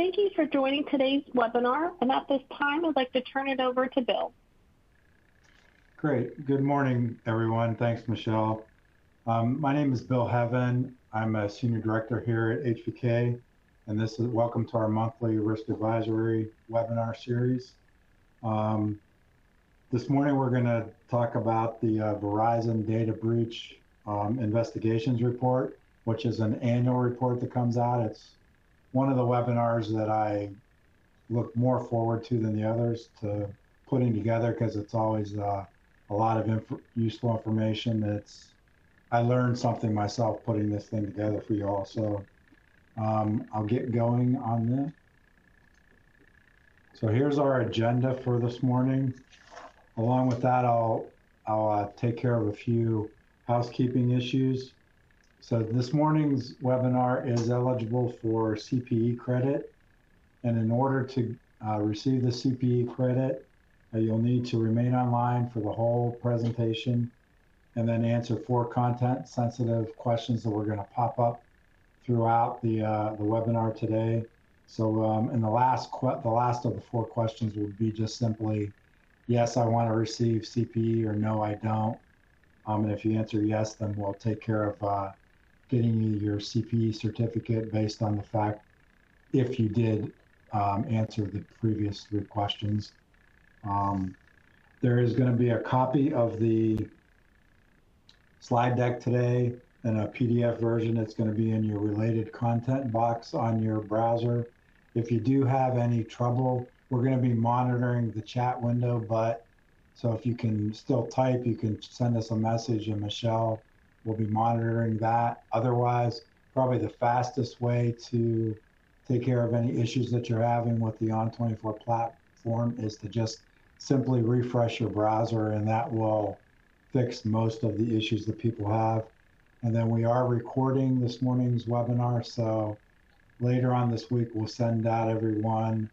Thank you for joining today's webinar, and at this time, I'd like to turn it over to Bill. Great. Good morning, everyone. Thanks, Michelle. Um, my name is Bill Heaven. I'm a Senior Director here at HBK, and this is welcome to our monthly risk advisory webinar series. Um, this morning, we're going to talk about the uh, Verizon data breach um, investigations report, which is an annual report that comes out. It's one of the webinars that I look more forward to than the others to putting together because it's always uh, a lot of inf useful information. That's I learned something myself putting this thing together for you all. So um, I'll get going on this. So here's our agenda for this morning. Along with that, I'll I'll uh, take care of a few housekeeping issues. So this morning's webinar is eligible for CPE credit. And in order to uh, receive the CPE credit, uh, you'll need to remain online for the whole presentation and then answer four content sensitive questions that we're going to pop up throughout the, uh, the webinar today. So um, in the last, the last of the four questions will be just simply, yes, I want to receive CPE or no, I don't. Um, and if you answer yes, then we'll take care of uh, getting you your CPE certificate based on the fact if you did um, answer the previous three questions. Um, there is going to be a copy of the slide deck today and a PDF version. It's going to be in your related content box on your browser. If you do have any trouble, we're going to be monitoring the chat window, but so if you can still type, you can send us a message and Michelle will be monitoring that. Otherwise, probably the fastest way to take care of any issues that you're having with the On24 platform is to just simply refresh your browser and that will fix most of the issues that people have. And then we are recording this morning's webinar. So later on this week, we'll send out everyone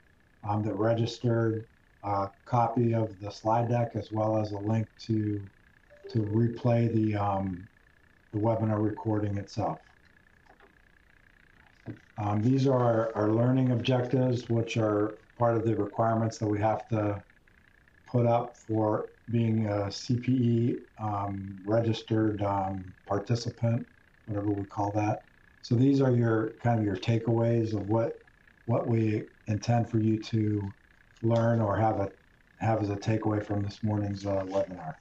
um, that registered a copy of the slide deck as well as a link to to replay the um, the webinar recording itself. Um, these are our, our learning objectives, which are part of the requirements that we have to put up for being a CPE um, registered um, participant, whatever we call that. So these are your kind of your takeaways of what what we intend for you to learn or have a have as a takeaway from this morning's uh, webinar.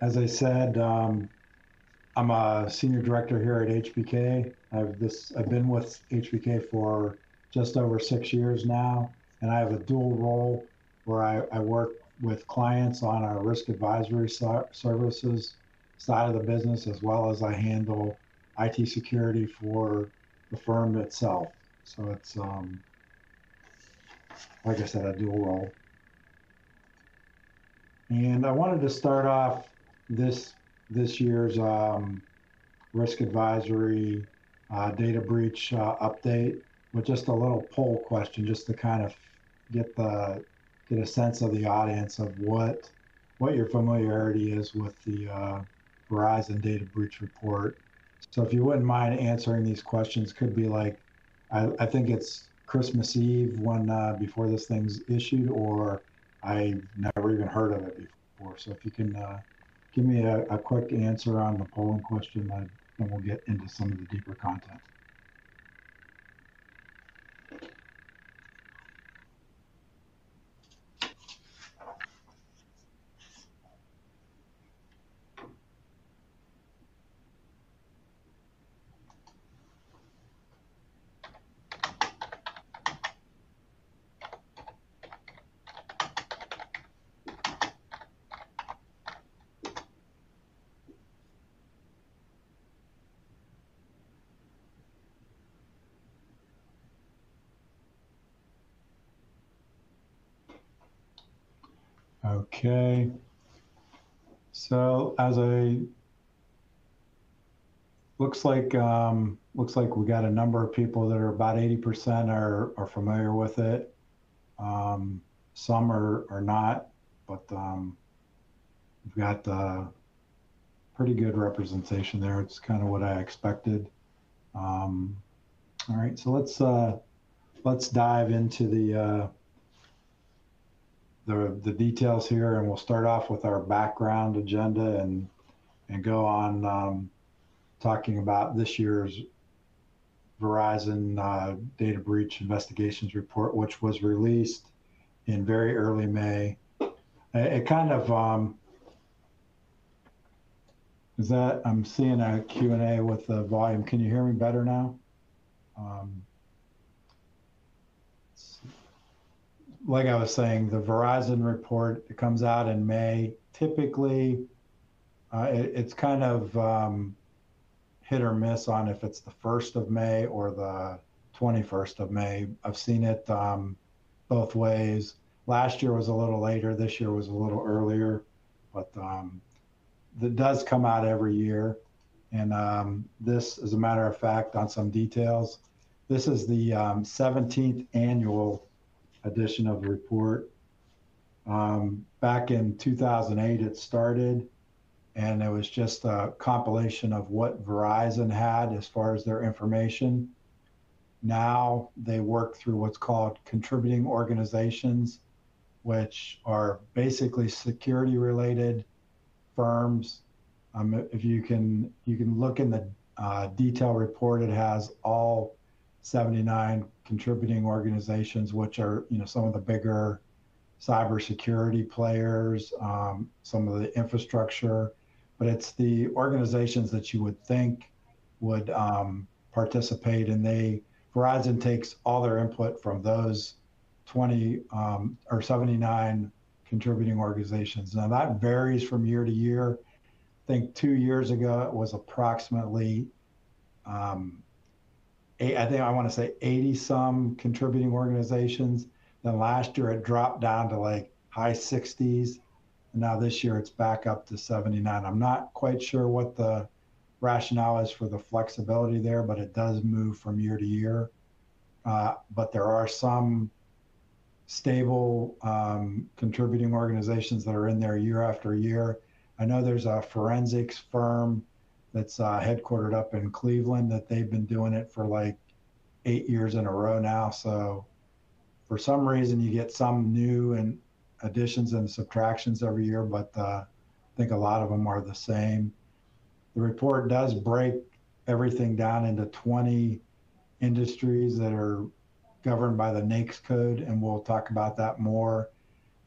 As I said, um, I'm a senior director here at HBK. I've this I've been with HBK for just over six years now, and I have a dual role where I, I work with clients on our risk advisory so services side of the business, as well as I handle IT security for the firm itself. So it's, um, like I said, a dual role. And I wanted to start off this this year's um, risk advisory uh, data breach uh, update with just a little poll question, just to kind of get the get a sense of the audience of what what your familiarity is with the uh, Verizon data breach report. So if you wouldn't mind answering these questions, could be like, I, I think it's Christmas Eve when uh, before this thing's issued, or I've never even heard of it before. So if you can uh, give me a, quick answer on the polling question, and then we'll get into some of the deeper content. Okay. So as I looks like um, looks like we got a number of people that are about 80% are, are familiar with it. Um, some are, are not, but um, we've got uh, pretty good representation there. It's kind of what I expected. Um, All right, so let's uh, let's dive into the uh, the the details here, and we'll start off with our background agenda and and go on um, talking about this year's Verizon uh, data breach investigations report, which was released in very early May. It, it kind of um, is that I'm seeing a Q&A with the volume. Can you hear me better now? Um, like I was saying, the Verizon report it comes out in May. Typically, uh, it, it's kind of um, hit or miss on if it's the first of May or the 21st of May. I've seen it um, both ways. Last year was a little later. This year was a little earlier, but um, that does come out every year. And um, this, as a matter of fact, on some details, this is the um, 17th annual edition of the report. Um, back in 2008, it started, and it was just a compilation of what Verizon had as far as their information. Now they work through what's called contributing organizations, which are basically security related firms. Um, if you can, you can look in the uh, detail report. It has all 79 contributing organizations, which are you know some of the bigger cybersecurity players, um, some of the infrastructure, but it's the organizations that you would think would um, participate, and they Verizon takes all their input from those 20 um, or 79 contributing organizations. Now that varies from year to year. I think two years ago it was approximately, um, eight, I think I want to say 80 some contributing organizations. Then last year it dropped down to like high 60s. And now this year it's back up to 79. I'm not quite sure what the rationale is for the flexibility there, but it does move from year to year. Uh, but there are some stable um, contributing organizations that are in there year after year. I know there's a forensics firm that's uh, headquartered up in Cleveland that they've been doing it for like eight years in a row now. So for some reason, you get some new and additions and subtractions every year, but uh, I think a lot of them are the same. The report does break everything down into 20 industries that are governed by the NAICS code, and we'll talk about that more.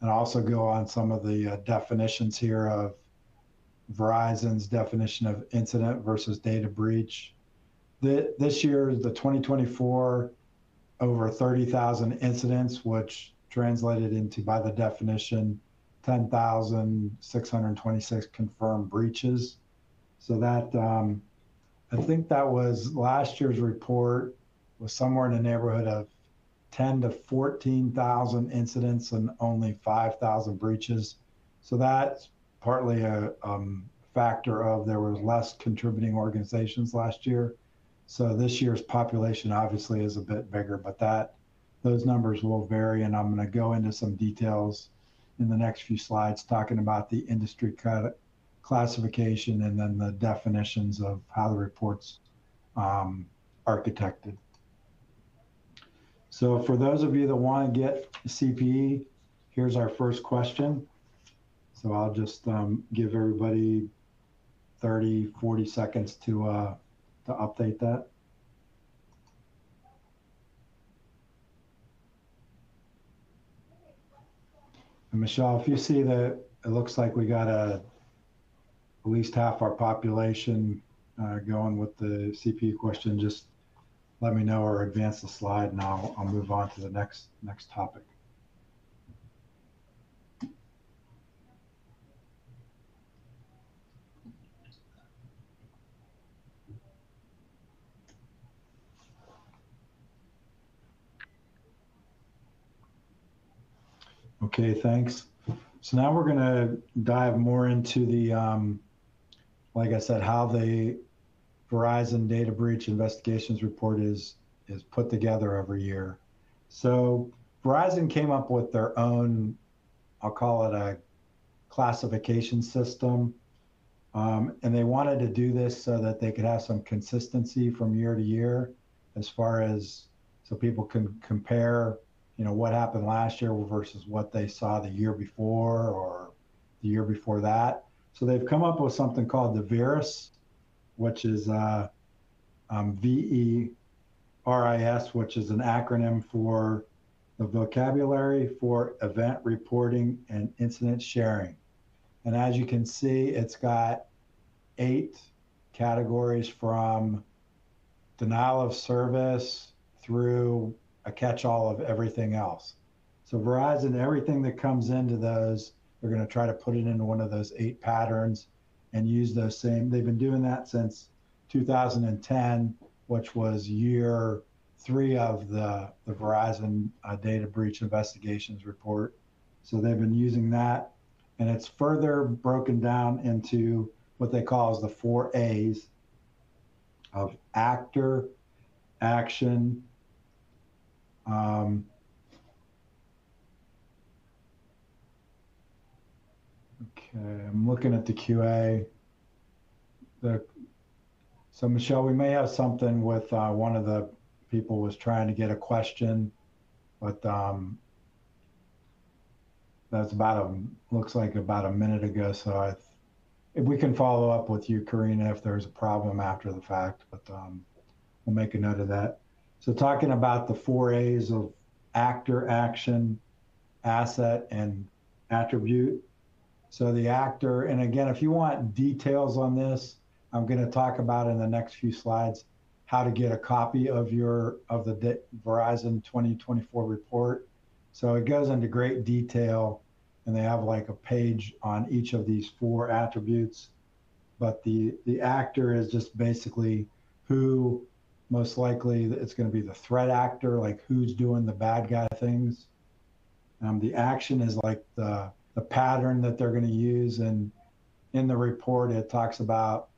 And also go on some of the uh, definitions here of Verizon's definition of incident versus data breach. The, this year, the 2024, over 30,000 incidents, which translated into, by the definition, 10,626 confirmed breaches. So that, um, I think that was last year's report was somewhere in the neighborhood of 10 to 14,000 incidents and only 5,000 breaches. So that's partly a um, factor of there was less contributing organizations last year. So this year's population obviously is a bit bigger, but that those numbers will vary. And I'm going to go into some details in the next few slides talking about the industry classification and then the definitions of how the reports um, architected. So for those of you that want to get CPE, here's our first question. So I'll just um, give everybody 30, 40 seconds to, uh, to update that. And Michelle, if you see that it looks like we got a, at least half our population uh, going with the CPE question, just let me know or advance the slide and I'll, I'll move on to the next, next topic. Okay, thanks. So now we're going to dive more into the, um, like I said, how the Verizon data breach investigations report is is put together every year. So Verizon came up with their own, I'll call it a classification system. Um, and they wanted to do this so that they could have some consistency from year to year. as far as so people can compare, you know, what happened last year versus what they saw the year before or the year before that. So they've come up with something called the VERIS, which is uh, um, V-E-R-I-S, which is an acronym for the vocabulary for event reporting and incident sharing. And as you can see, it's got eight categories from denial of service through a catch-all of everything else. So Verizon, everything that comes into those, they're going to try to put it into one of those eight patterns and use those same. They've been doing that since 2010, which was year three of the, the Verizon uh, data breach investigations report. So they've been using that. And it's further broken down into what they call as the four A's of actor, action, um, okay, I'm looking at the QA. The, so Michelle, we may have something with uh, one of the people was trying to get a question, but um, that's about a looks like about a minute ago. So I, if we can follow up with you, Karina, if there's a problem after the fact, but um, we'll make a note of that. So talking about the four A's of actor, action, asset, and attribute. So the actor, and again, if you want details on this, I'm going to talk about in the next few slides how to get a copy of your of the Verizon 2024 report. So it goes into great detail, and they have like a page on each of these four attributes. But the the actor is just basically who most likely it's going to be the threat actor, like who's doing the bad guy things. Um, the action is like the the pattern that they're going to use, and in the report it talks about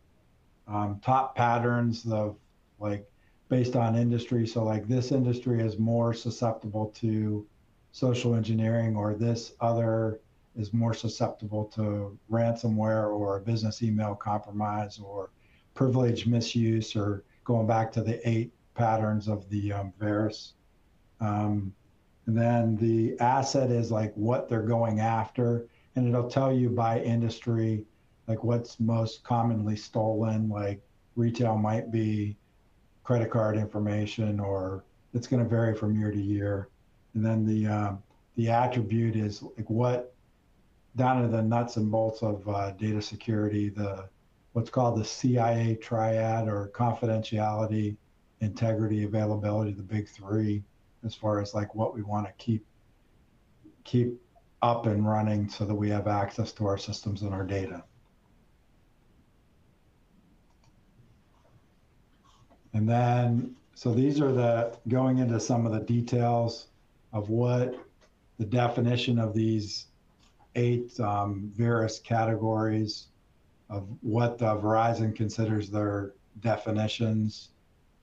um, top patterns of like based on industry. So like this industry is more susceptible to social engineering, or this other is more susceptible to ransomware or business email compromise or privilege misuse or going back to the eight patterns of the um, VERIS. Um, and then the asset is like what they're going after, and it'll tell you by industry, like what's most commonly stolen. Like retail might be credit card information, or it's going to vary from year to year. And then the um, the attribute is like what down to the nuts and bolts of uh, data security, the what's called the CIA triad or confidentiality, integrity, availability, the big three, as far as like what we want to keep keep up and running so that we have access to our systems and our data. And then, so these are the going into some of the details of what the definition of these eight um, VERIS categories of what uh, Verizon considers their definitions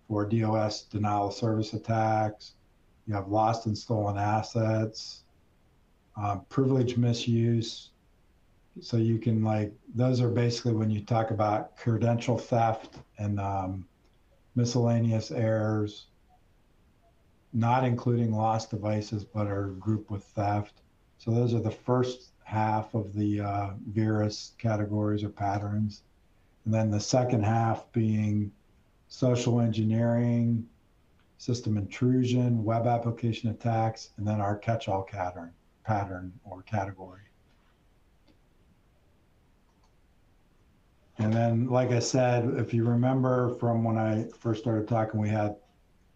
for DOS denial of service attacks. You have lost and stolen assets, um, privilege misuse. So you can like those are basically when you talk about credential theft and um, miscellaneous errors, not including lost devices, but are grouped with theft. So those are the first half of the uh, categories or patterns. And then the second half being social engineering, system intrusion, web application attacks, and then our catch-all pattern, pattern or category. And then, like I said, if you remember from when I first started talking, we had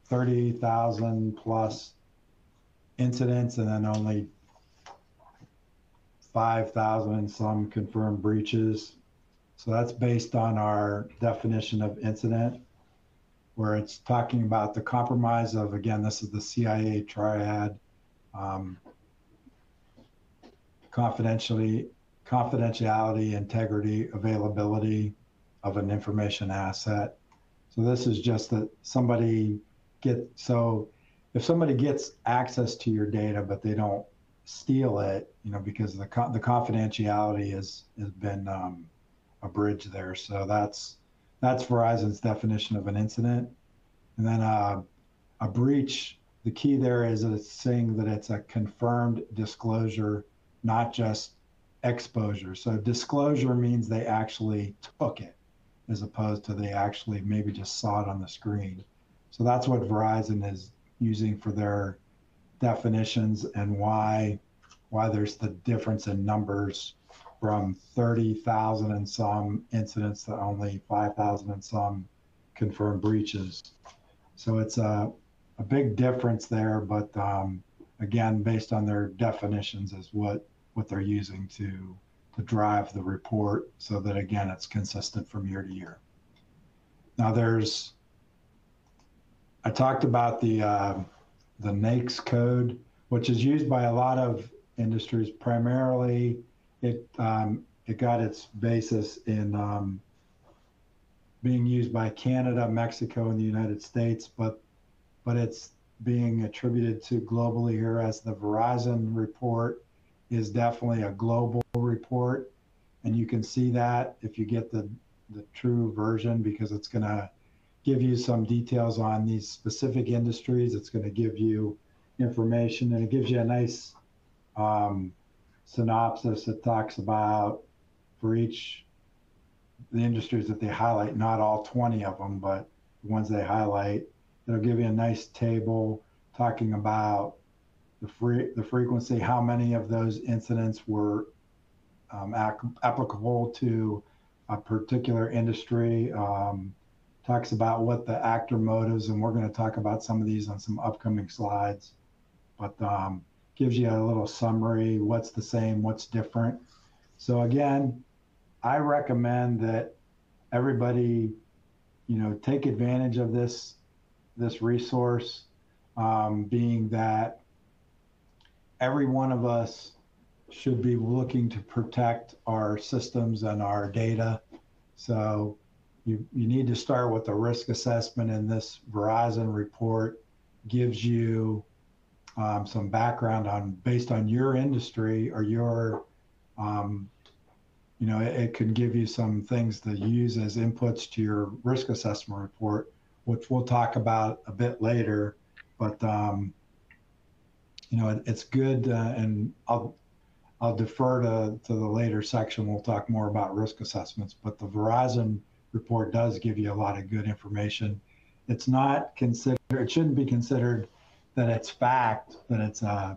30,000 plus incidents and then only 5,000 and some confirmed breaches. So that's based on our definition of incident, where it's talking about the compromise of, again, this is the CIA triad, um, confidentially, confidentiality, integrity, availability of an information asset. So this is just that somebody get so if somebody gets access to your data but they don't steal it, you know, because the the confidentiality has has been um, a bridge there. So that's that's Verizon's definition of an incident. And then uh, a breach, the key there is that it's saying that it's a confirmed disclosure, not just exposure. So disclosure means they actually took it as opposed to they actually maybe just saw it on the screen. So that's what Verizon is using for their definitions and why why there's the difference in numbers from 30,000 and some incidents to only 5,000 and some confirmed breaches. So it's a, a big difference there, but um, again, based on their definitions is what, what they're using to, to drive the report so that again, it's consistent from year to year. Now there's, I talked about the, uh, the NAICS code, which is used by a lot of industries. Primarily, it um, it got its basis in um, being used by Canada, Mexico, and the United States, but but it's being attributed to globally here as the Verizon report is definitely a global report, and you can see that if you get the the true version because it's going to give you some details on these specific industries. It's going to give you information and it gives you a nice um, synopsis that talks about for each the industries that they highlight, not all 20 of them, but the ones they highlight. It'll give you a nice table talking about the free the frequency, how many of those incidents were um, applicable to a particular industry. Um, talks about what the actor motives, and we're going to talk about some of these on some upcoming slides. But um, gives you a little summary, what's the same, what's different. So again, I recommend that everybody, you know, take advantage of this this resource, um, being that every one of us should be looking to protect our systems and our data. So you, you need to start with the risk assessment and this Verizon report gives you um, some background on based on your industry or your um, you know it, it can give you some things to use as inputs to your risk assessment report which we'll talk about a bit later. But um, you know it, it's good uh, and i'll i'll defer to, to the later section. We'll talk more about risk assessments but the verizon report does give you a lot of good information. It's not considered it shouldn't be considered that it's fact, that it's a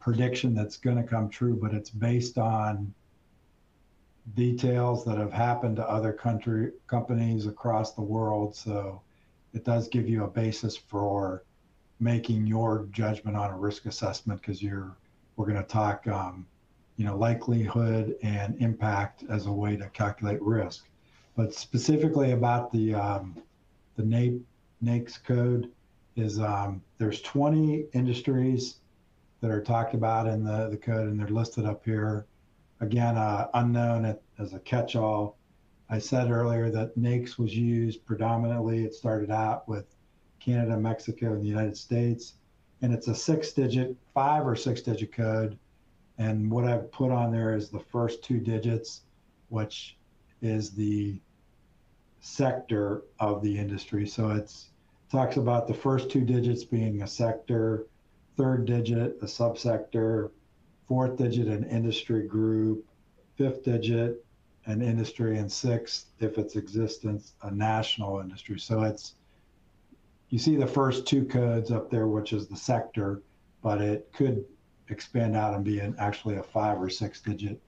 prediction that's going to come true, but it's based on details that have happened to other country companies across the world. So it does give you a basis for making your judgment on a risk assessment because you're we're going to talk um, you know likelihood and impact as a way to calculate risk but specifically about the um, the NAICS code is um, there's 20 industries that are talked about in the, the code and they're listed up here. Again, uh, unknown as a catch-all. I said earlier that NAICS was used predominantly. It started out with Canada, Mexico, and the United States. And it's a six digit, five or six digit code. And what I've put on there is the first two digits, which is the sector of the industry. So it's talks about the first two digits being a sector, third digit a subsector, fourth digit an industry group, fifth digit an industry, and sixth, if it's existence, a national industry. So it's you see the first two codes up there, which is the sector, but it could expand out and be an, actually a five or six digit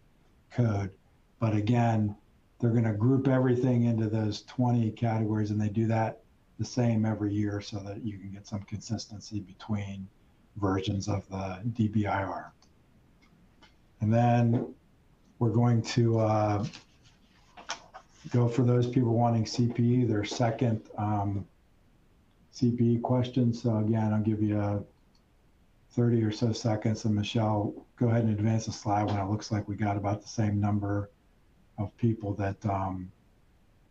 code. But again, they're going to group everything into those 20 categories, and they do that the same every year so that you can get some consistency between versions of the DBIR. And then we're going to uh, go for those people wanting CPE, their second um, CPE question. So again, I'll give you a 30 or so seconds. And Michelle, go ahead and advance the slide when it looks like we got about the same number of people that um,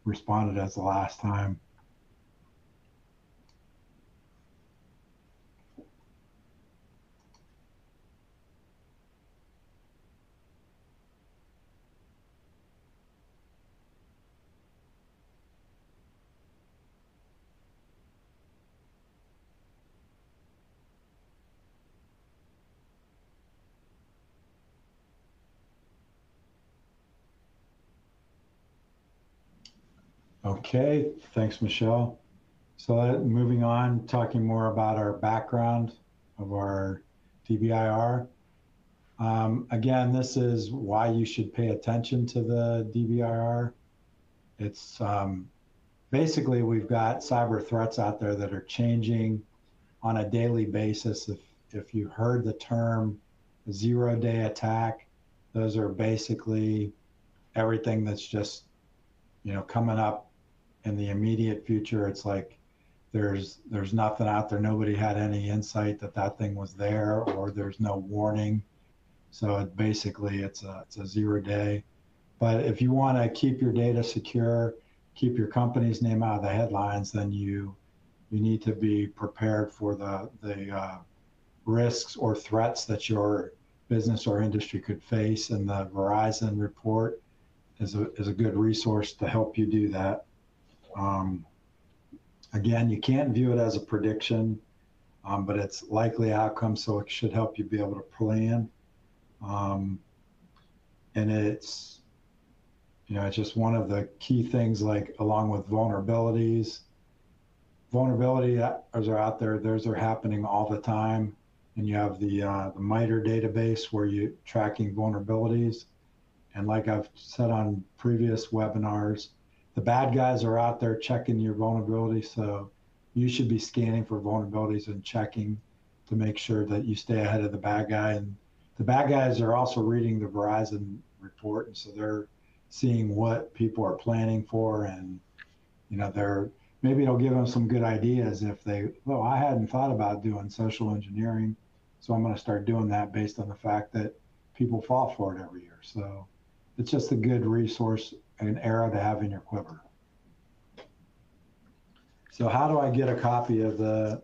responded as the last time. Okay, thanks, Michelle. So moving on, talking more about our background of our DBIR. Um, again, this is why you should pay attention to the DBIR. It's um, basically we've got cyber threats out there that are changing on a daily basis. If if you heard the term zero day attack, those are basically everything that's just you know coming up in the immediate future. It's like there's there's nothing out there. Nobody had any insight that that thing was there, or there's no warning. So it basically it's a it's a zero day. But if you want to keep your data secure, keep your company's name out of the headlines, then you you need to be prepared for the the uh, risks or threats that your business or industry could face. And the Verizon report is a is a good resource to help you do that. Um, again, you can't view it as a prediction, um, but it's likely outcome, so it should help you be able to plan. Um, and it's, you know, it's just one of the key things, like along with vulnerabilities. Vulnerabilities are out there; those are happening all the time. And you have the uh, the MITRE database where you're tracking vulnerabilities. And like I've said on previous webinars, the bad guys are out there checking your vulnerabilities. So you should be scanning for vulnerabilities and checking to make sure that you stay ahead of the bad guy. And the bad guys are also reading the Verizon report, and so they're seeing what people are planning for, and you know they're maybe it'll give them some good ideas if they well I hadn't thought about doing social engineering, so I'm going to start doing that based on the fact that people fall for it every year. So it's just a good resource an arrow to have in your quiver. So how do I get a copy of the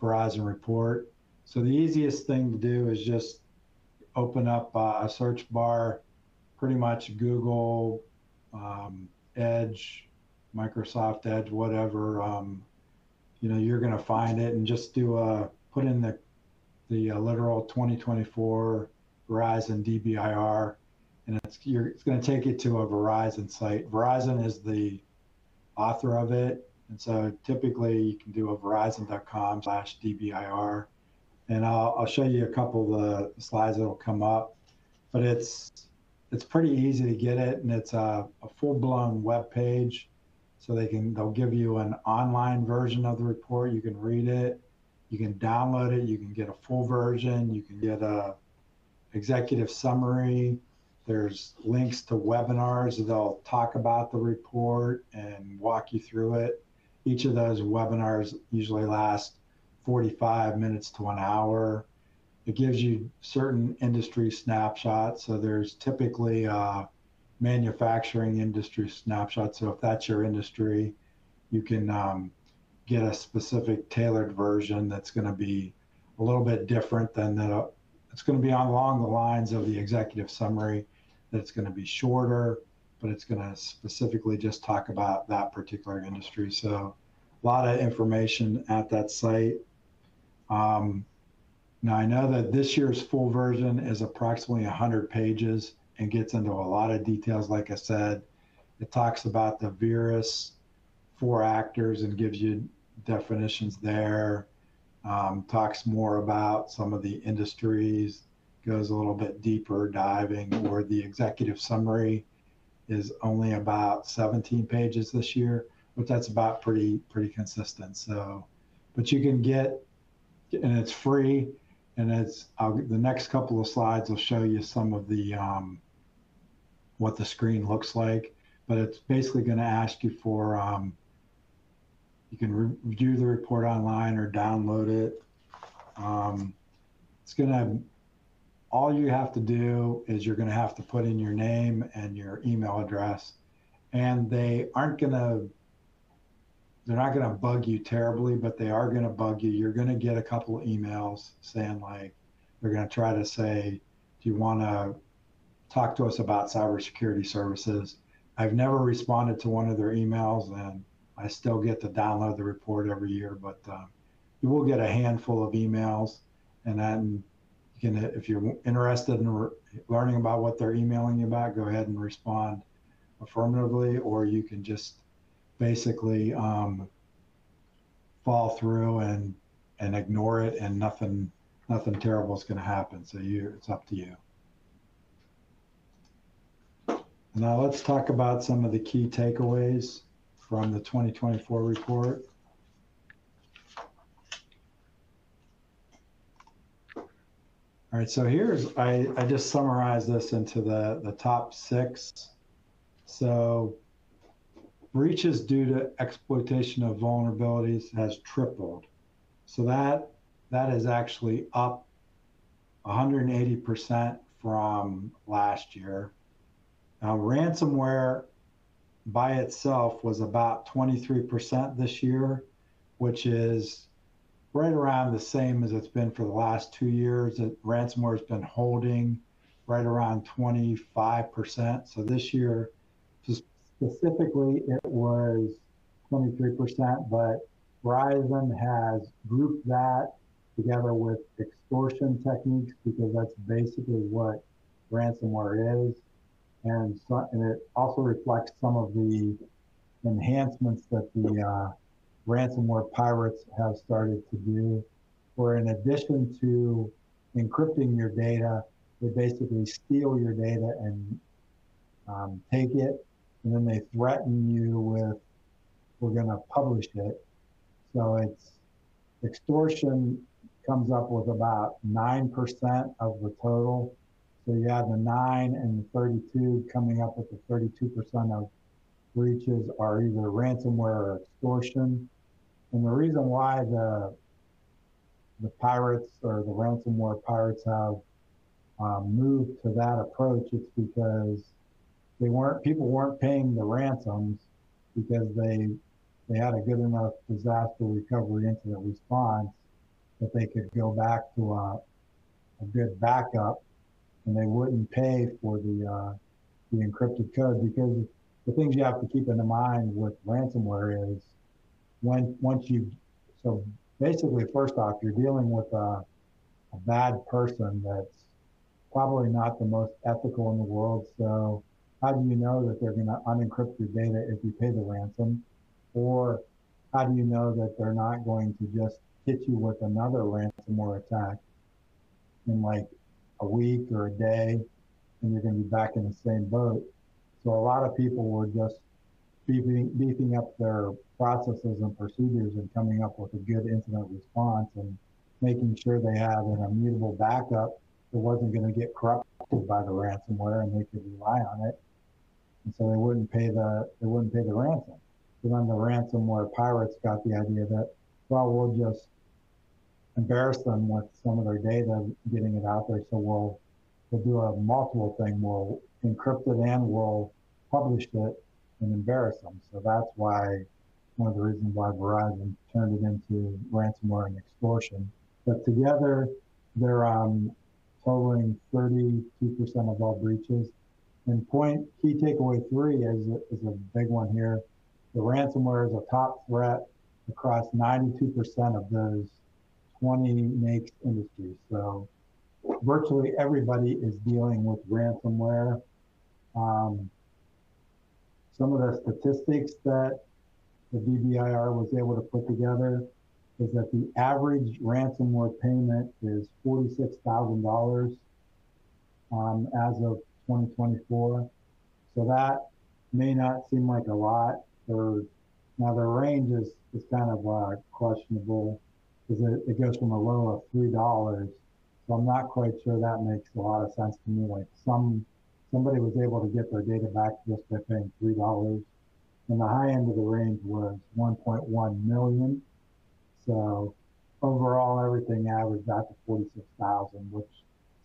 Verizon report? So the easiest thing to do is just open up uh, a search bar, pretty much Google, um, Edge, Microsoft Edge, whatever. Um, you know, you're going to find it and just do a put in the the uh, literal 2024 Verizon DBIR and it's you're it's going to take you to a Verizon site. Verizon is the author of it, and so typically you can do a Verizon.com/dbir, and I'll I'll show you a couple of the slides that'll come up, but it's it's pretty easy to get it, and it's a, a full-blown web page, so they can they'll give you an online version of the report. You can read it, you can download it, you can get a full version, you can get a executive summary there's links to webinars. They'll talk about the report and walk you through it. Each of those webinars usually last 45 minutes to an hour. It gives you certain industry snapshots. So there's typically a manufacturing industry snapshot. So if that's your industry, you can um, get a specific tailored version that's going to be a little bit different than the. It's going to be on along the lines of the executive summary that it's going to be shorter, but it's going to specifically just talk about that particular industry. So a lot of information at that site. Um, now I know that this year's full version is approximately 100 pages and gets into a lot of details. Like I said, it talks about the VERIS four actors and gives you definitions there. Um, talks more about some of the industries goes a little bit deeper diving, or the executive summary is only about 17 pages this year, but that's about pretty pretty consistent. So, but you can get, and it's free, and it's I'll, the next couple of slides will show you some of the um, what the screen looks like, but it's basically going to ask you for um, you can re- review the report online or download it. Um, it's going to all you have to do is you're going to have to put in your name and your email address and they aren't going to they're not going to bug you terribly but they are going to bug you. You're going to get a couple of emails saying like they're going to try to say do you want to talk to us about cybersecurity services? I've never responded to one of their emails and i still get to download the report every year but uh, you will get a handful of emails and then can, if you're interested in learning about what they're emailing you about, go ahead and respond affirmatively, or you can just basically um, fall through and and ignore it, and nothing nothing terrible is going to happen. So you, it's up to you. Now let's talk about some of the key takeaways from the 2024 report. All right, so here's, I, I just summarized this into the, the top six. So breaches due to exploitation of vulnerabilities has tripled. So that that is actually up 180% from last year. Now, ransomware by itself was about 23% this year, which is right around the same as it's been for the last two years. Ransomware has been holding right around 25%. So this year, specifically, it was 23%, but Verizon has grouped that together with extortion techniques because that's basically what ransomware is. And, so, and it also reflects some of the enhancements that the uh, ransomware pirates have started to do, where in addition to encrypting your data, they basically steal your data and um, take it, and then they threaten you with, we're going to publish it. So it's extortion comes up with about 9% of the total. So you have the 9 and the 32 coming up with the 32% of breaches are either ransomware or extortion. And the reason why the the pirates or the ransomware pirates have um, moved to that approach, it's because they weren't people weren't paying the ransoms because they they had a good enough disaster recovery incident response that they could go back to a, a good backup and they wouldn't pay for the uh, the encrypted code because the things you have to keep in mind with ransomware is when once you so basically first off you're dealing with a, a bad person that's probably not the most ethical in the world so how do you know that they're going to unencrypt your data if you pay the ransom or how do you know that they're not going to just hit you with another ransomware attack in like a week or a day, and you're going to be back in the same boat. So a lot of people were just beefing, beefing up their processes and procedures and coming up with a good incident response and making sure they had an immutable backup that wasn't going to get corrupted by the ransomware and they could rely on it. And so they wouldn't pay the they wouldn't pay the ransom. So then the ransomware pirates got the idea that well we'll just embarrass them with some of their data, getting it out there. So we'll we'll do a multiple thing. We'll encrypt it and we'll publish it and embarrass them. So that's why one of the reasons why Verizon turned it into ransomware and extortion. But together, they're um, totaling 32% of all breaches. And point key takeaway three is a, is a big one here. The ransomware is a top threat across 92% of those 20 NAICS industries. So virtually everybody is dealing with ransomware. Um, some of the statistics that the DBIR was able to put together is that the average ransomware payment is $46,000 um, as of 2024. So that may not seem like a lot for now the range is, is kind of uh, questionable because it, it goes from a low of three dollars. So I'm not quite sure that makes a lot of sense to me. Like some somebody was able to get their data back just by paying three dollars, and the high end of the range was 1.1 million. So overall, everything averaged out to 46,000, which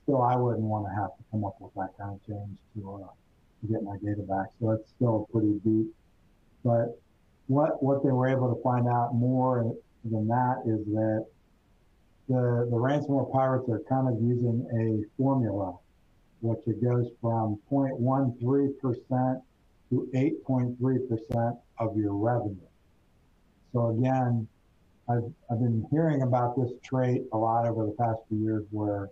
still I wouldn't want to have to come up with that kind of change to, uh, to get my data back. So it's still pretty deep. But what what they were able to find out more than that is that the, the ransomware pirates are kind of using a formula, which it goes from 0.13% to 8.3% of your revenue. So again, I've, I've been hearing about this trait a lot over the past few years where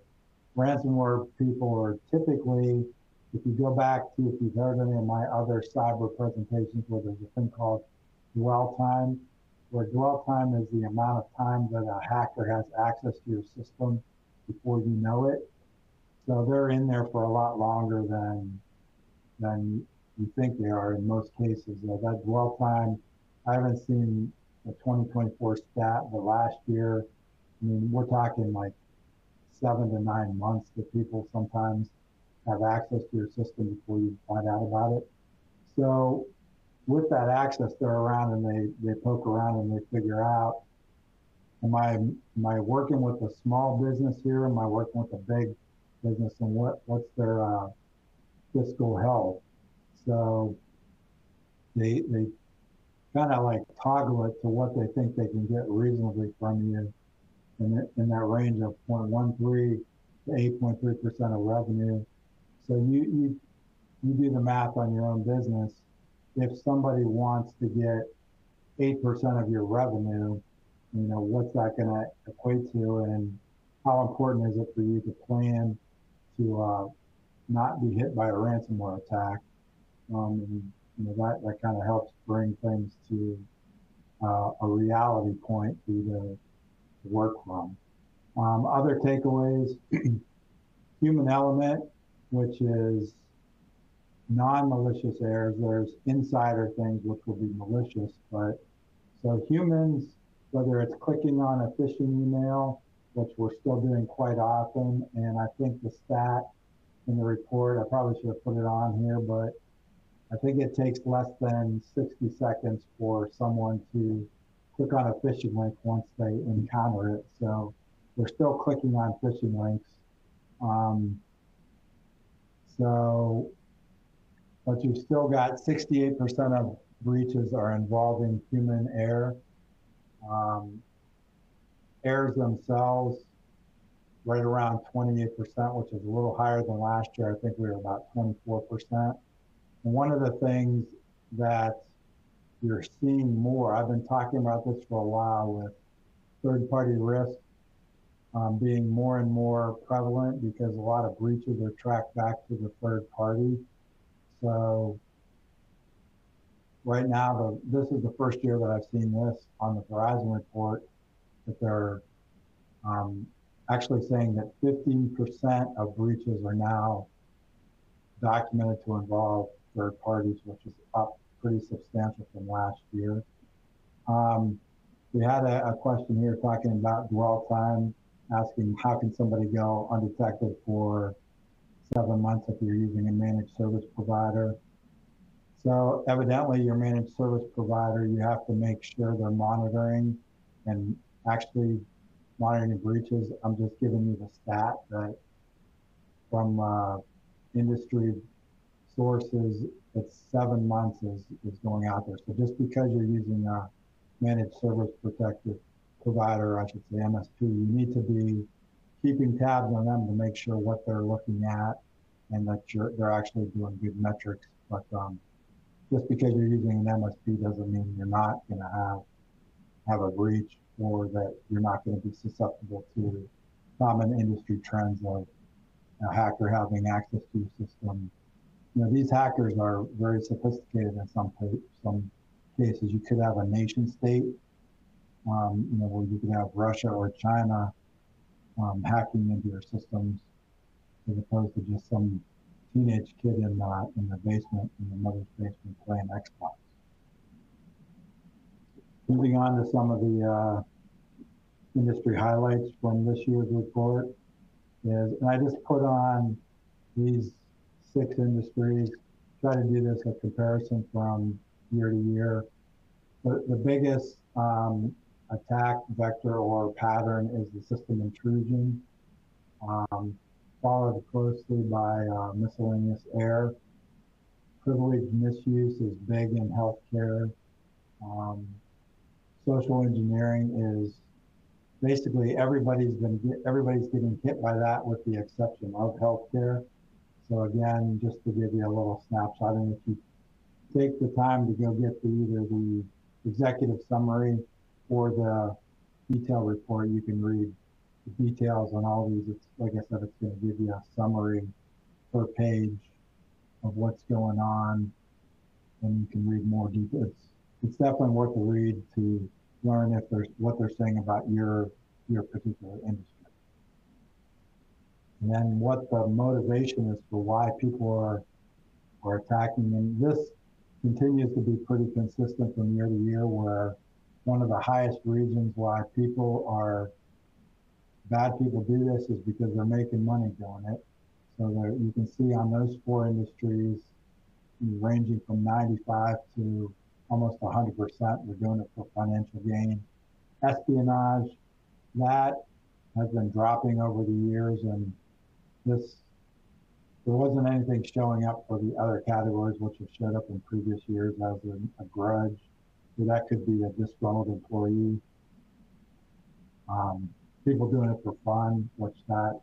ransomware people are typically, if you go back to, if you've heard any of my other cyber presentations where there's a thing called dwell time, where dwell time is the amount of time that a hacker has access to your system before you know it. So they're in there for a lot longer than than you think they are in most cases. Uh, that dwell time, I haven't seen the 2024 stat, but last year, I mean, we're talking like seven to nine months that people sometimes have access to your system before you find out about it. So with that access, they're around and they, they poke around and they figure out, am I, am I working with a small business here? Am I working with a big business and what, what's their uh, fiscal health? So they, they kind of like toggle it to what they think they can get reasonably from you in, the, in that range of 0.13 to 8.3% of revenue. So you, you, you do the math on your own business. If somebody wants to get 8% of your revenue, you know, what's that going to equate to and how important is it for you to plan to uh, not be hit by a ransomware attack? Um, and, you know, that, that kind of helps bring things to uh, a reality point to, to work from. Um, other takeaways, human element, which is non-malicious errors. There's insider things which will be malicious, but so humans, whether it's clicking on a phishing email, which we're still doing quite often, and I think the stat in the report, I probably should have put it on here, but I think it takes less than 60 seconds for someone to click on a phishing link once they encounter it. So they're still clicking on phishing links. Um, so, but you've still got 68% of breaches are involving human error. Um, errors themselves, right around 28%, which is a little higher than last year. I think we were about 24%. And one of the things that you're seeing more, I've been talking about this for a while with third party risk um, being more and more prevalent because a lot of breaches are tracked back to the third party. So right now, the, this is the first year that I've seen this on the Verizon report that they're um, actually saying that 15% of breaches are now documented to involve third parties, which is up pretty substantial from last year. Um, we had a, a, question here talking about dwell time, asking how can somebody go undetected for seven months if you're using a managed service provider. So evidently your managed service provider, you have to make sure they're monitoring and actually monitoring breaches. I'm just giving you the stat that from uh, industry sources, it's seven months is, is going out there. So just because you're using a managed service protected provider, I should say MSP, you need to be keeping tabs on them to make sure what they're looking at and that you're, they're actually doing good metrics. But um, just because you're using an MSP doesn't mean you're not going to have have a breach or that you're not going to be susceptible to common industry trends of a hacker having access to your system you know, these hackers are very sophisticated in some some cases. You could have a nation state, um, you know, where you could have Russia or China um, hacking into your systems, as opposed to just some teenage kid in uh, in the basement in the mother's basement playing Xbox. Moving on to some of the uh, industry highlights from this year's report is, and I just put on these six industries. Try to do this a comparison from year to year. The, the biggest um, attack vector or pattern is the system intrusion, um, followed closely by uh, miscellaneous error. Privilege misuse is big in healthcare. Um, social engineering is basically everybody's been everybody's getting hit by that with the exception of healthcare. So again, just to give you a little snapshot, and if you take the time to go get the, either the executive summary or the detailed report, you can read the details on all these. It's like I said, it's going to give you a summary per page of what's going on, and you can read more details. it's definitely worth a read to learn if there's what they're saying about your your particular industry. And then what the motivation is for why people are are attacking. And this continues to be pretty consistent from year to year where one of the highest reasons why people are bad people do this is because they're making money doing it. So you can see on those four industries, ranging from 95 to almost 100%, We're doing it for financial gain. Espionage, that has been dropping over the years, and this there wasn't anything showing up for the other categories which have showed up in previous years as a, a grudge. So that could be a disgruntled employee. Um, people doing it for fun, which that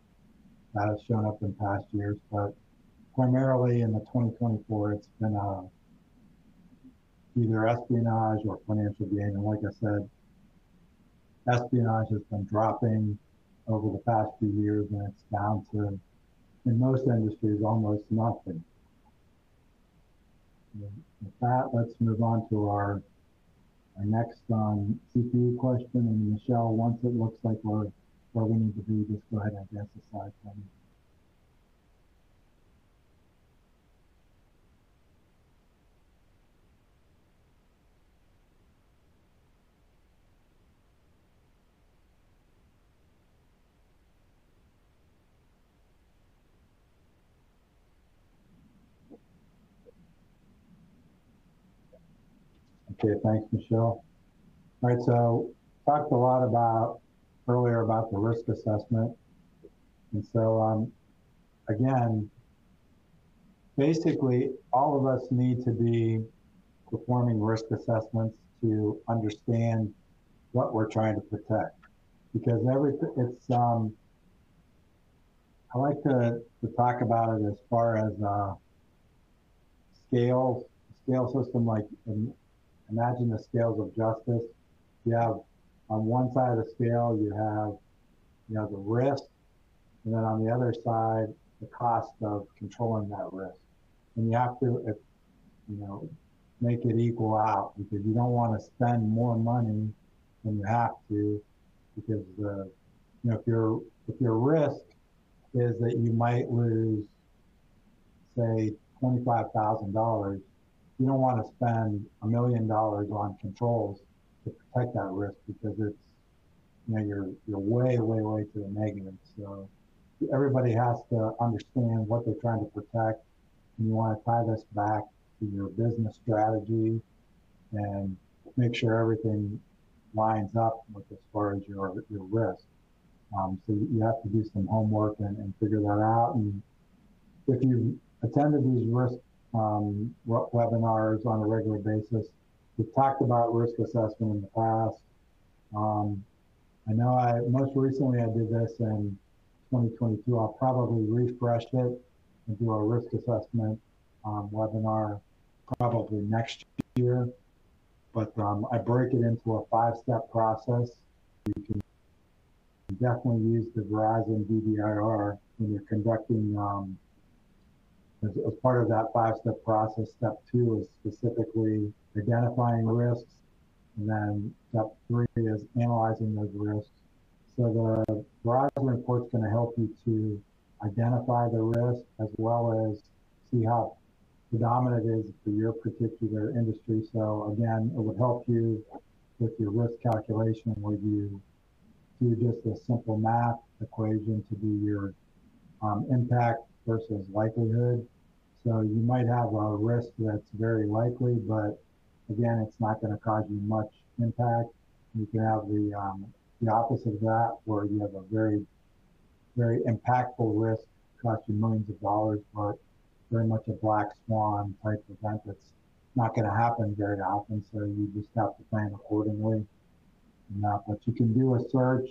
that has shown up in past years, but primarily in the 2024, it's been a either espionage or financial gain. And like I said, espionage has been dropping over the past few years, and it's down to in most industries almost nothing. With that, let's move on to our our next um, CPE question. And Michelle, once it looks like we're where we need to be, just go ahead and advance the slide for me. Okay, thanks, Michelle. All right, so talked a lot about earlier about the risk assessment. And so, um, again, basically, all of us need to be performing risk assessments to understand what we're trying to protect. Because everything, it's, um, I like to, to talk about it as far as uh, scales, scale system, like imagine the scales of justice. You have on one side of the scale, you have, you know, the risk, and then on the other side, the cost of controlling that risk. And you have to, if, you know, make it equal out because you don't want to spend more money than you have to because the, you know, if your if your risk is that you might lose, say, twenty-five thousand dollars, you don't want to spend a million dollars on controls to protect that risk because it's you know you're you're way way way to the negative. So everybody has to understand what they're trying to protect, and you want to tie this back to your business strategy and make sure everything lines up with as far as your your risk. Um, so you have to do some homework and, and figure that out. And if you attended these risk um, webinars on a regular basis, We've talked about risk assessment in the past. Um, I know I most recently I did this in 2022. I'll probably refresh it and do a risk assessment um, webinar probably next year. But um, I break it into a five-step process. You can definitely use the Verizon DBIR when you're conducting um, as, as part of that five-step process. Step two is specifically identifying risks, and then step three is analyzing those risks. So the Verizon report is going to help you to identify the risk as well as see how predominant it is for your particular industry. So again, it would help you with your risk calculation where you do just a simple math equation to do your um, impact versus likelihood. So you might have a risk that's very likely, but again, it's not going to cause you much impact. You can have the um, the opposite of that, where you have a very, very impactful risk, cost you millions of dollars, but very much a black swan type event that's not going to happen very often. So you just have to plan accordingly. Uh, but you can do a search,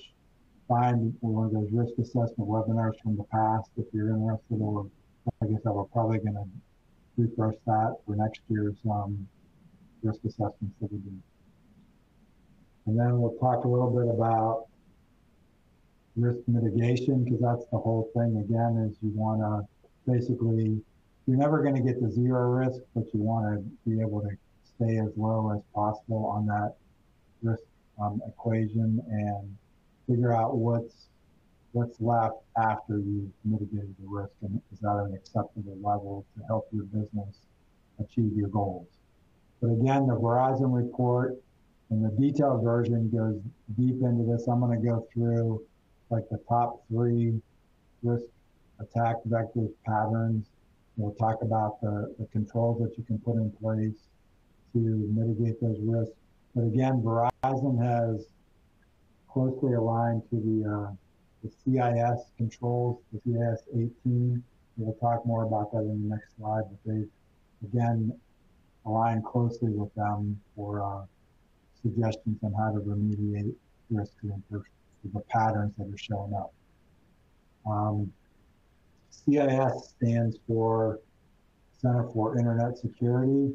find one of those risk assessment webinars from the past if you're interested, or I guess I am probably going to refresh that for next year's um, risk assessments that we do. And then we'll talk a little bit about risk mitigation because that's the whole thing again is you want to basically you're never going to get to zero risk but you want to be able to stay as low as possible on that risk um, equation and figure out what's what's left after you've mitigated the risk and is that an acceptable level to help your business achieve your goals. But again, the Verizon report and the detailed version goes deep into this. I'm going to go through like the top three risk attack vectors patterns. We'll talk about the, the controls that you can put in place to mitigate those risks. But again, Verizon has closely aligned to the, uh, the CIS controls, the CIS 18. We'll talk more about that in the next slide, but they, again, align closely with them for uh, suggestions on how to remediate risk to the patterns that are showing up. Um, CIS stands for Center for Internet Security.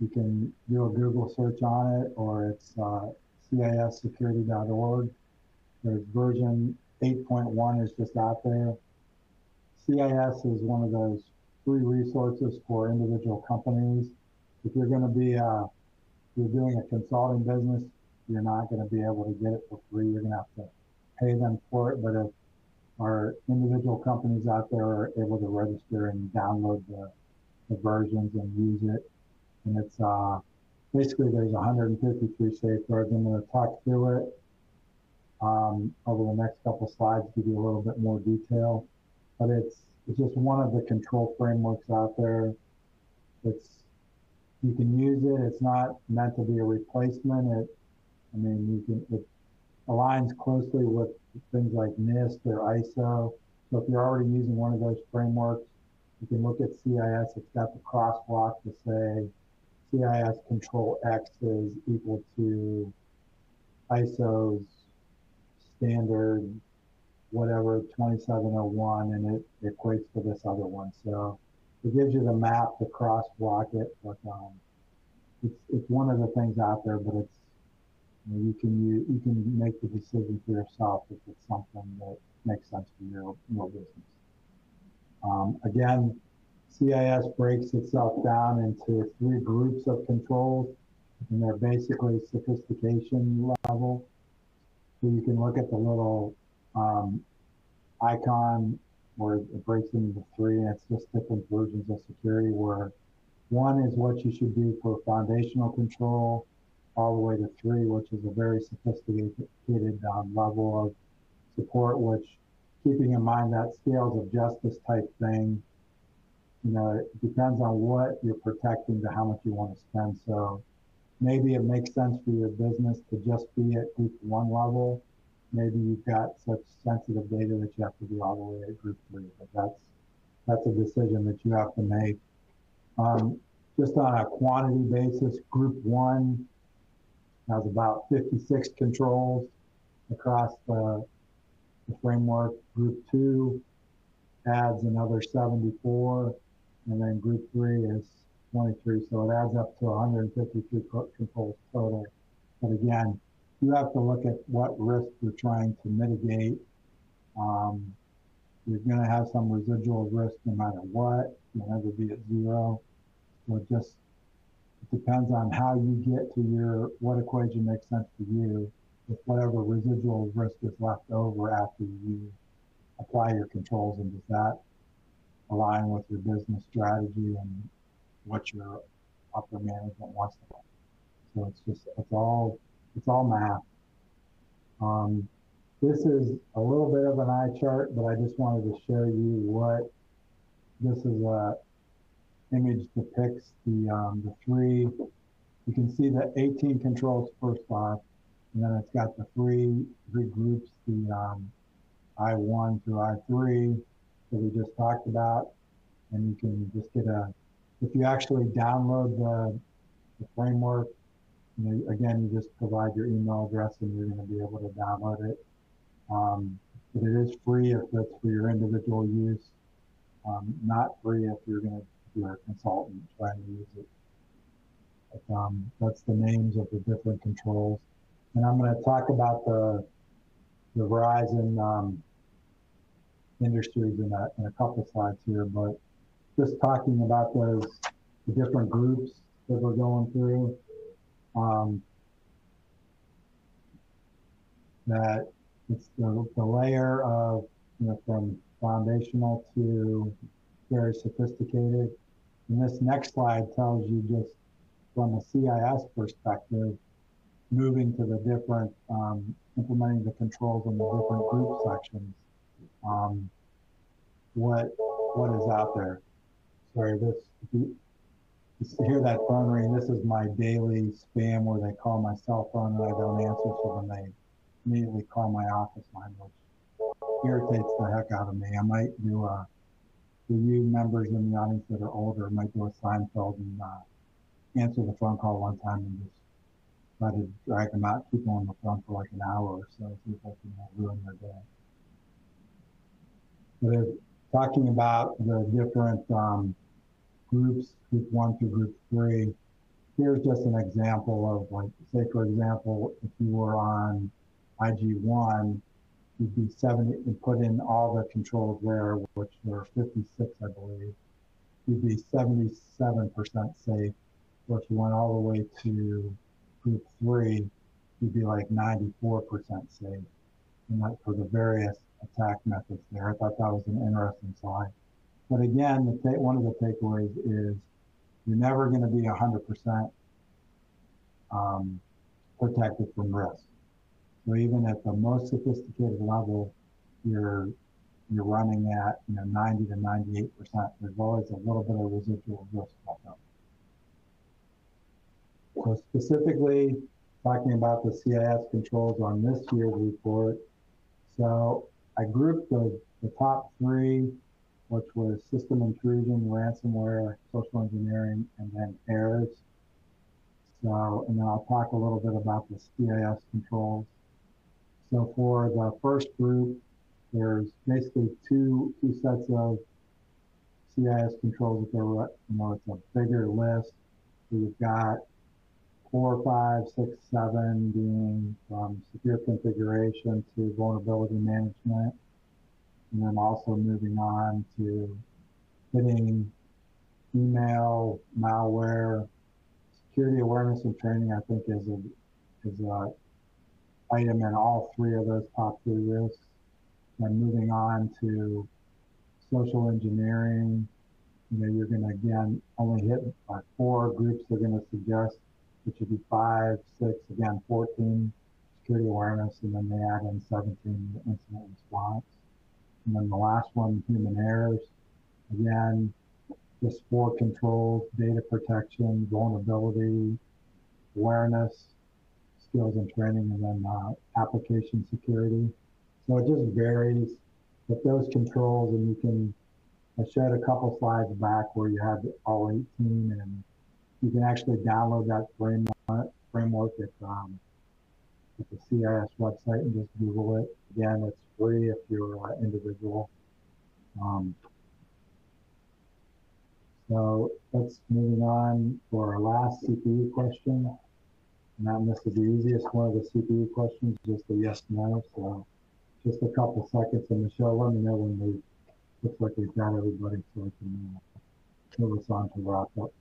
You can do a Google search on it, or it's uh, cissecurity.org. There's version 8.1 is just out there. CIS is one of those free resources for individual companies. If you're going to be, uh, you're doing a consulting business, you're not going to be able to get it for free. You're going to have to pay them for it. But if our individual companies out there are able to register and download the, the versions and use it, and it's uh, basically there's 153 safeguards. I'm going to talk through it um, over the next couple slides, give you a little bit more detail. But it's it's just one of the control frameworks out there. It's you can use it. It's not meant to be a replacement. It, I mean, you can it aligns closely with things like NIST or ISO. So if you're already using one of those frameworks, you can look at CIS. It's got the crosswalk to say CIS control X is equal to ISO's standard whatever 2701 and it equates to this other one. So it gives you the map to crosswalk it, but um, it's it's one of the things out there, but it's you, know, you can you, you can make the decision for yourself if it's something that makes sense for your your business. Um, again, CIS breaks itself down into three groups of controls, and they're basically sophistication level. So you can look at the little um, icon where it breaks into three, and it's just different versions of security. Where one is what you should do for foundational control, all the way to three, which is a very sophisticated um, level of support, which keeping in mind that scales of justice type thing you know, it depends on what you're protecting to how much you want to spend. So maybe it makes sense for your business to just be at group one level. Maybe you've got such sensitive data that you have to be all the way at group three, but that's that's a decision that you have to make. Um, just on a quantity basis, group one has about 56 controls across the, the framework. Group two adds another 74 and then group three is 23. So it adds up to 153 controls total. But again, you have to look at what risk you're trying to mitigate. Um, you're going to have some residual risk no matter what. You'll never be at zero. So it just it depends on how you get to your what equation makes sense for you with whatever residual risk is left over after you apply your controls and does that align with your business strategy and what your upper management wants to do. So it's just it's all it's all math. Um, this is a little bit of an eye chart, but I just wanted to show you what this is a image depicts the um, the three. You can see the 18 controls first off, and then it's got the three three groups, the um, I1 through I3 that we just talked about. And you can just get a, if you actually download the, the framework, you know, again, you just provide your email address and you're going to be able to download it. Um, but it is free if it's for your individual use. Um, not free if you're going to, you're a consultant trying to use it. But, um, that's the names of the different controls. And I'm going to talk about the, the Verizon um, industries in a, in a couple slides here, but just talking about those the different groups. that we're going through. Um, that it's the, the layer of, you know, from foundational to very sophisticated. And this next slide tells you just from a CIS perspective, moving to the different, um, implementing the controls in the different group sections. Um, what what is out there? Sorry, this if you, hear that phone ring. This is my daily spam where they call my cell phone and I don't answer, so then they immediately call my office line, which irritates the heck out of me. I might do a for you members in the audience that are older, might do a Seinfeld and uh, answer the phone call one time and just try to drag them out, keep them on the phone for like an hour or so, see if I can uh, ruin their day. So they're talking about the different um, groups, group one through group three. Here's just an example of like, say for example, if you were on IG1, you'd be 70, and put in all the controls there, which were 56, I believe. You'd be 77% safe. Or if you went all the way to group three, you'd be like 94% safe. And that for the various attack methods there. I thought that was an interesting slide. But again, the one of the takeaways is you're never going to be 100% um, protected from risk. So even at the most sophisticated level, you're you're running at you know 90 to 98 percent. There's always a little bit of residual risk up. So specifically talking about the CIS controls on this year's report. So I grouped the, the top three, which was system intrusion, ransomware, social engineering, and then errors. So, and then I'll talk a little bit about the CIS controls. So for the first group, there's basically two two sets of CIS controls that there you know, it's a bigger list. You've got four, five, six, seven being from secure configuration to vulnerability management. And then also moving on to hitting email, malware, security awareness and training, I think is a, is a item in all three of those top three risks. And moving on to social engineering, you know, you're going to again only hit by four groups they're going to suggest, it should be five, six, again, 14 security awareness, and then they add in 17 incident response. And then the last one, human errors. Again, just four controls, data protection, vulnerability, awareness, skills and training, and then uh, application security. So it just varies But those controls, and you can. I showed a couple slides back where you had all 18, and you can actually download that framework, framework at, um, at the CIS website and just Google it. Again, it's if you're an individual. Um, so let's moving on for our last CPE question. And this is the easiest one of the CPE questions, just a yes, no. So just a couple seconds. And Michelle, let me know when we looks like we've got everybody so I can uh, move us on to wrap up.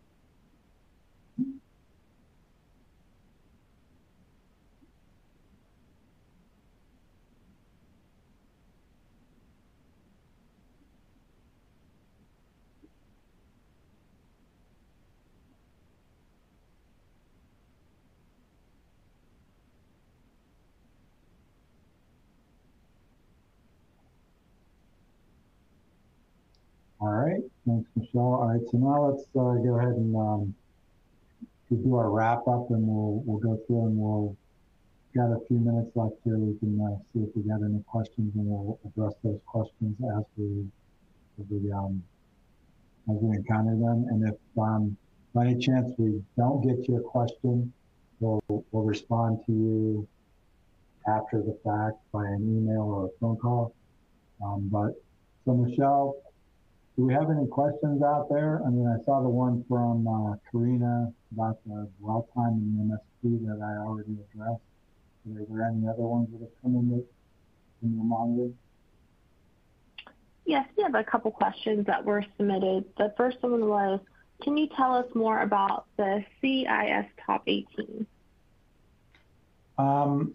All right, thanks, Michelle. All right, so now let's uh, go ahead and um, do our wrap up, and we'll we'll go through and we'll got a few minutes left here. We can uh, see if we got any questions, and we'll address those questions as we as we um, as we encounter them. And if um, by any chance we don't get your question, we'll we'll respond to you after the fact by an email or a phone call. Um, but so Michelle, do we have any questions out there? I mean, I saw the one from uh, Karina about the dwell time in the MSP that I already addressed. Are there any other ones that have come in, with, in your mind? Yes, we have a couple questions that were submitted. The first one was, can you tell us more about the CIS Top 18? Um,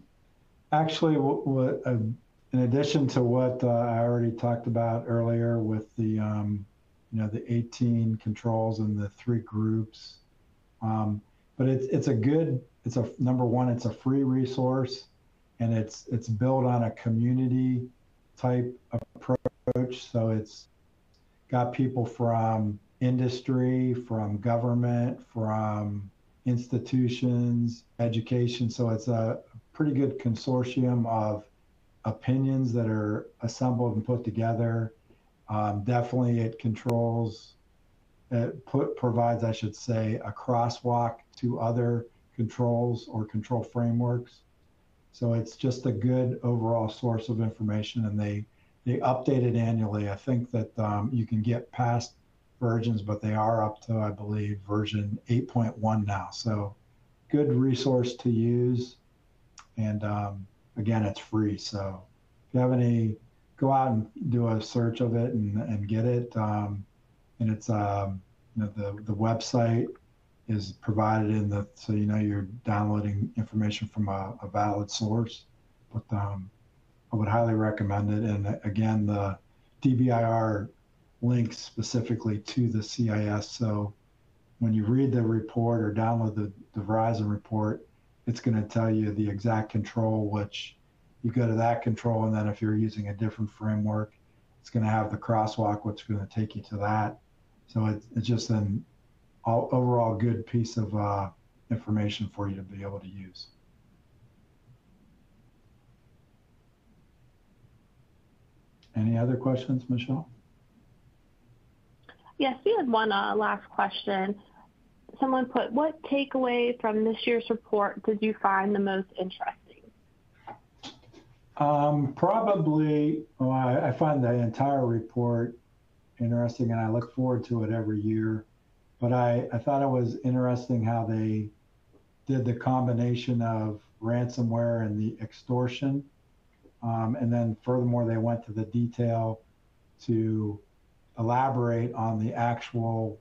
actually, what, what uh, in addition to what uh, I already talked about earlier with the, um, you know, the 18 controls and the three groups, um, but it's it's a good, it's a number one, it's a free resource, and it's it's built on a community type approach. So it's got people from industry, from government, from institutions, education. So it's a pretty good consortium of opinions that are assembled and put together. Um, definitely, it controls, it put, provides, I should say, a crosswalk to other controls or control frameworks. So it's just a good overall source of information, and they they update it annually. I think that um, you can get past versions, but they are up to, I believe, version 8.1 now. So good resource to use. And um, again, it's free. So if you have any, go out and do a search of it and, and get it. Um, and it's, um, you know, the, the website is provided in the, so you know you're downloading information from a, a valid source. But um, I would highly recommend it. And again, the DBIR links specifically to the CIS. So when you read the report or download the, the Verizon report, it's going to tell you the exact control, which you go to that control. And then if you're using a different framework, it's going to have the crosswalk, which is going to take you to that. So it, it's just an all, overall good piece of uh, information for you to be able to use. Any other questions, Michelle? Yes, we had one uh, last question. Someone put, what takeaway from this year's report did you find the most interesting? Um, probably, well, I, I, find the entire report interesting and I look forward to it every year. But I, I thought it was interesting how they did the combination of ransomware and the extortion. Um, and then furthermore, they went to the detail to elaborate on the actual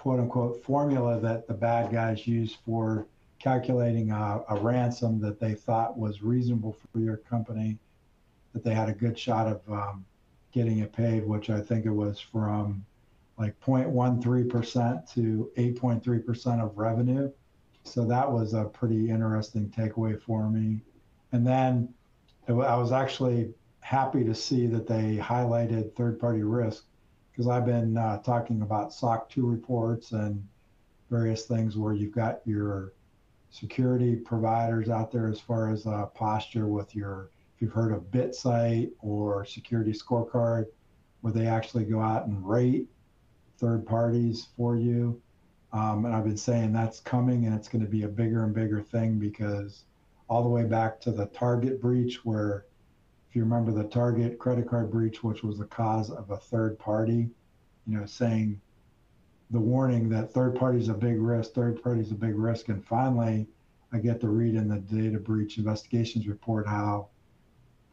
quote unquote formula that the bad guys use for calculating a, a, ransom that they thought was reasonable for your company, that they had a good shot of um, getting it paid, which I think it was from like 0.13% to 8.3% of revenue. So that was a pretty interesting takeaway for me. And then I was actually happy to see that they highlighted third party risk because I've been uh, talking about SOC 2 reports and various things where you've got your security providers out there as far as uh, posture with your, if you've heard of BitSight or Security Scorecard, where they actually go out and rate third parties for you. Um, and I've been saying that's coming and it's going to be a bigger and bigger thing because all the way back to the Target breach, where if you remember the Target credit card breach, which was the cause of a third party, you know, saying the warning that third party is a big risk, third party is a big risk. And finally, I get to read in the data breach investigations report how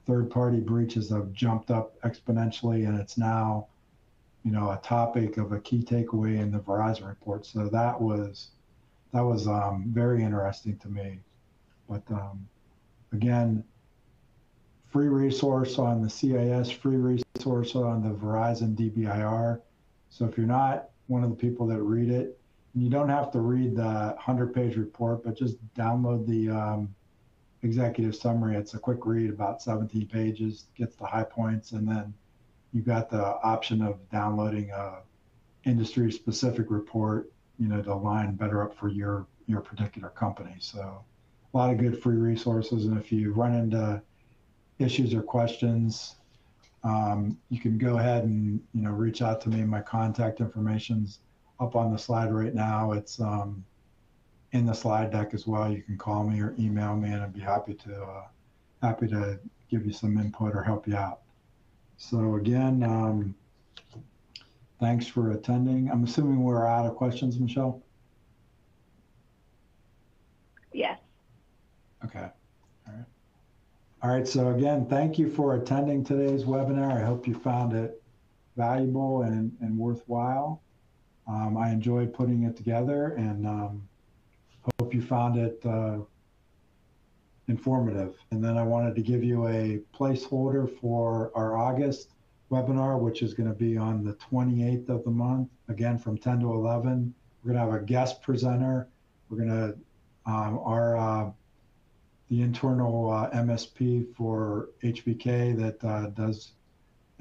third party breaches have jumped up exponentially and it's now, you know, a topic of a key takeaway in the Verizon report. So that was that was um, very interesting to me. But um, again, free resource on the CIS, free resource on the Verizon DBIR. So if you're not one of the people that read it, you don't have to read the 100 page report, but just download the um, executive summary. It's a quick read, about 17 pages, gets the high points, and then you've got the option of downloading a industry specific report, you know, to line better up for your your particular company. So a lot of good free resources. And if you run into issues or questions, um, you can go ahead and you know reach out to me. My contact information's up on the slide right now. It's um, in the slide deck as well. You can call me or email me, and I'd be happy to uh, happy to give you some input or help you out. So again, um, thanks for attending. I'm assuming we're out of questions, Michelle. Yes. Okay. All right, so again, thank you for attending today's webinar. I hope you found it valuable and, and worthwhile. Um, I enjoyed putting it together and um, hope you found it uh, informative. And then I wanted to give you a placeholder for our August webinar, which is going to be on the 28th of the month, again from 10 to 11. We're going to have a guest presenter. We're going to, um, our, uh, the internal uh, MSP for HBK that uh, does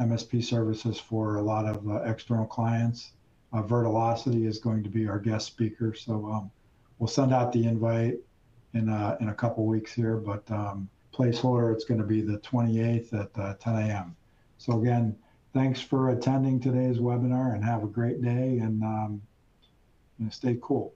MSP services for a lot of uh, external clients. Uh, Vertilocity is going to be our guest speaker. So um, we'll send out the invite in, uh, in a couple weeks here, but um, placeholder, it's going to be the 28th at uh, 10 a.m. So again, thanks for attending today's webinar and have a great day and um, you know, stay cool.